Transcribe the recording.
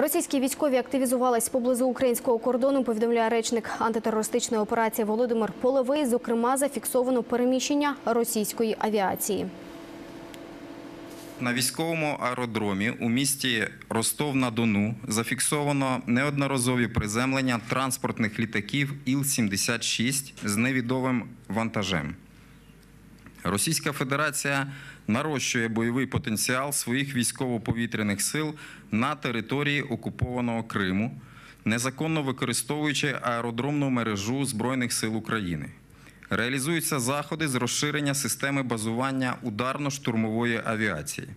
Російські військові активізувались поблизу українського кордону. Повідомляє речник антитерористичної операції Володимир Половий. Зокрема, зафіксовано переміщення російської авіації. На військовому аеродромі у місті Ростов-на-Дону зафіксовано неодноразові приземлення транспортних літаків Іл-76 з невідомим вантажем. Російська Федерація нарощує бойовий потенціал своїх військово-повітряних сил на території окупованого Криму, незаконно використовуючи аеродромну мережу Збройних сил України. Реалізуються заходи з розширення системи базування ударно-штурмової авіації.